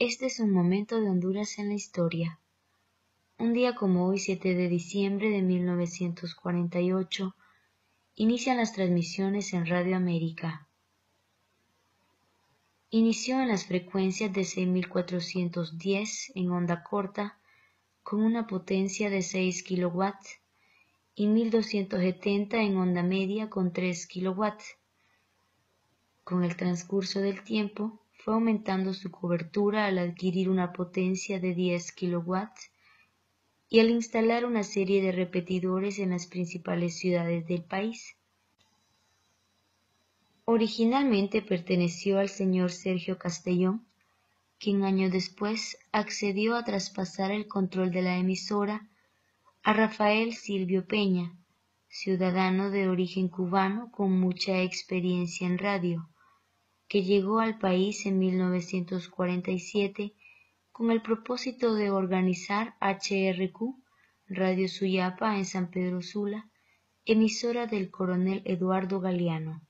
Este es un momento de Honduras en la historia. Un día como hoy, 7 de diciembre de 1948, inician las transmisiones en Radio América. Inició en las frecuencias de 6410 en onda corta con una potencia de 6 kW y 1270 en onda media con 3 kW. Con el transcurso del tiempo, fue aumentando su cobertura al adquirir una potencia de 10 kW y al instalar una serie de repetidores en las principales ciudades del país. Originalmente perteneció al señor Sergio Castellón, quien años después accedió a traspasar el control de la emisora a Rafael Silvio Peña, ciudadano de origen cubano con mucha experiencia en radio, que llegó al país en 1947 con el propósito de organizar HRQ, Radio Suyapa en San Pedro Sula, emisora del coronel Eduardo Galeano.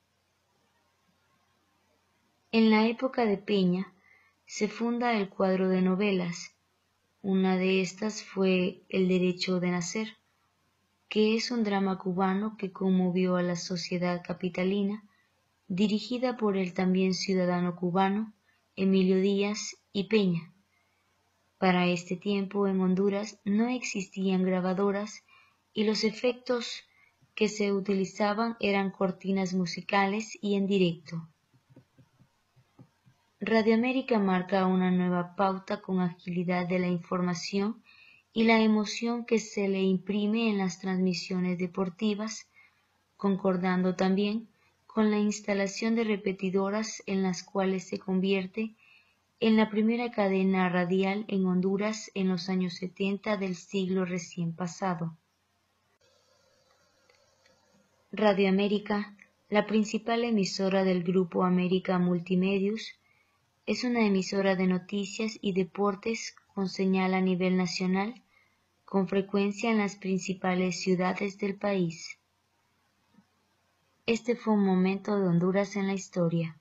En la época de Peña se funda el cuadro de novelas. Una de estas fue El derecho de nacer, que es un drama cubano que conmovió a la sociedad capitalina, dirigida por el también ciudadano cubano Emilio Díaz y Peña. Para este tiempo en Honduras no existían grabadoras y los efectos que se utilizaban eran cortinas musicales y en directo. Radio América marca una nueva pauta con agilidad de la información y la emoción que se le imprime en las transmisiones deportivas, concordando también con la instalación de repetidoras en las cuales se convierte en la primera cadena radial en Honduras en los años 70 del siglo recién pasado. Radio América, la principal emisora del grupo América Multimedios, es una emisora de noticias y deportes con señal a nivel nacional, con frecuencia en las principales ciudades del país. Este fue un momento de Honduras en la historia.